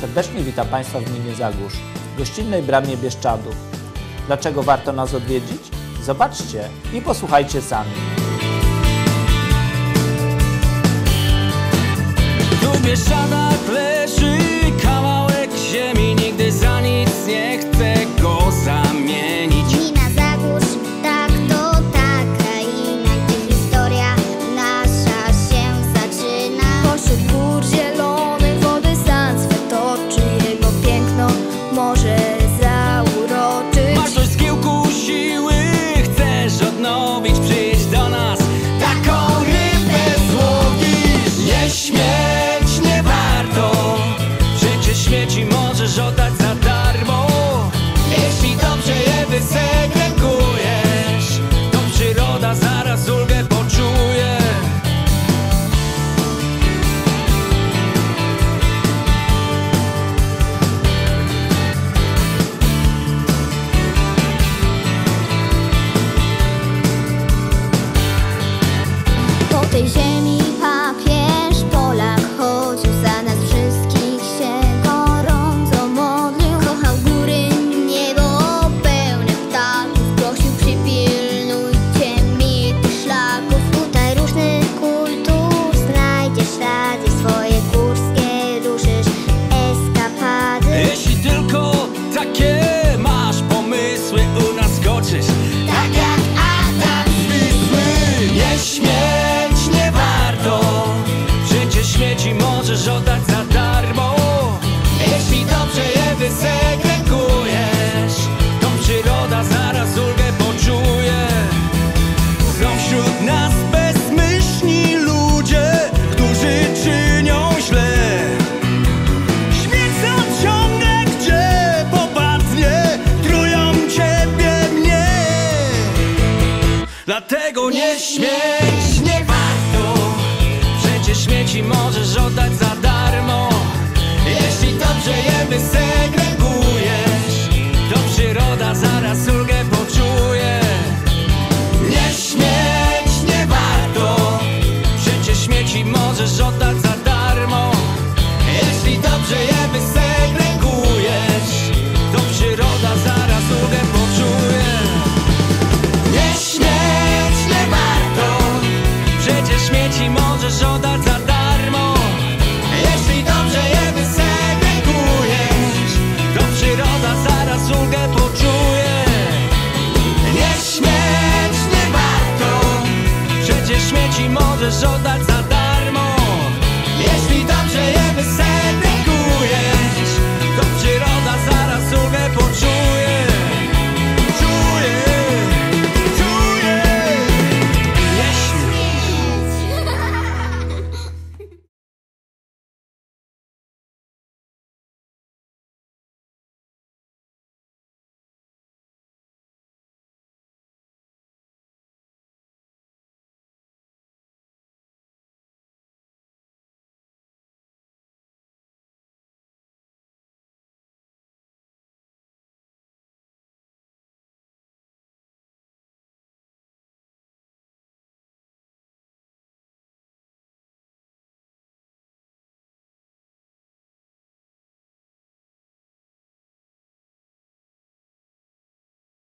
Serdecznie witam Państwa w gminie Zagórz, w gościnnej bramie Bieszczadów. Dlaczego warto nas odwiedzić? Zobaczcie i posłuchajcie sami. Tu Bieszczada seis. śmieć nie warto. Przecież śmieci możesz oddać za darmo. Jeśli dobrze je wysegregujesz To przyroda zaraz ulgę poczuje. Nie śmieć nie warto. Przecież śmieci możesz oddać 这首歌